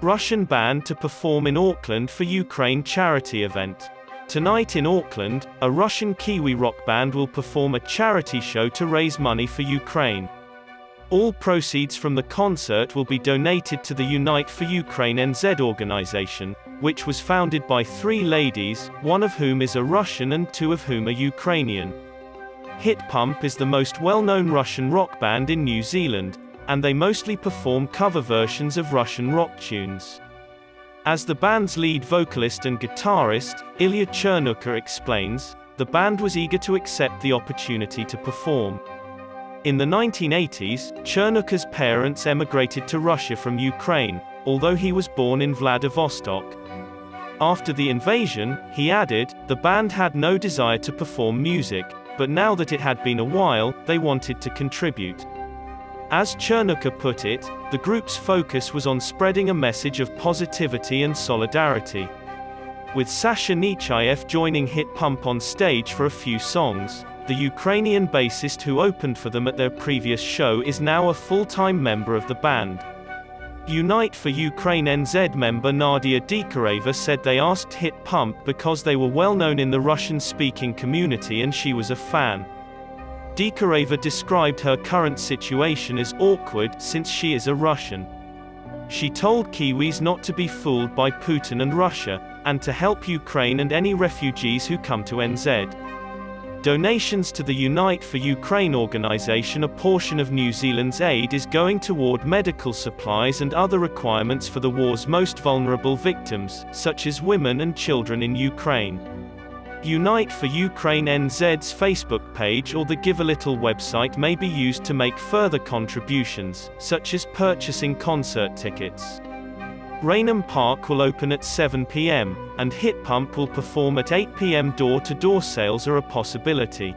Russian band to perform in Auckland for Ukraine charity event. Tonight in Auckland, a Russian Kiwi rock band will perform a charity show to raise money for Ukraine. All proceeds from the concert will be donated to the Unite for Ukraine NZ organization, which was founded by three ladies, one of whom is a Russian and two of whom are Ukrainian. Hit Pump is the most well-known Russian rock band in New Zealand, and they mostly perform cover versions of Russian rock tunes. As the band's lead vocalist and guitarist, Ilya Chernukha explains, the band was eager to accept the opportunity to perform. In the 1980s, Chernukha's parents emigrated to Russia from Ukraine, although he was born in Vladivostok. After the invasion, he added, the band had no desire to perform music, but now that it had been a while, they wanted to contribute. As Chernukha put it, the group's focus was on spreading a message of positivity and solidarity. With Sasha Nechayev joining Hit Pump on stage for a few songs, the Ukrainian bassist who opened for them at their previous show is now a full-time member of the band. Unite for Ukraine NZ member Nadia Dikareva said they asked Hit Pump because they were well known in the Russian-speaking community and she was a fan. Dikareva described her current situation as awkward since she is a Russian. She told Kiwis not to be fooled by Putin and Russia, and to help Ukraine and any refugees who come to NZ. Donations to the Unite for Ukraine organization a portion of New Zealand's aid is going toward medical supplies and other requirements for the war's most vulnerable victims, such as women and children in Ukraine. Unite for Ukraine NZ's Facebook page or the Give a Little website may be used to make further contributions, such as purchasing concert tickets. Rainham Park will open at 7 pm, and Hit Pump will perform at 8 pm door-to-door sales are a possibility.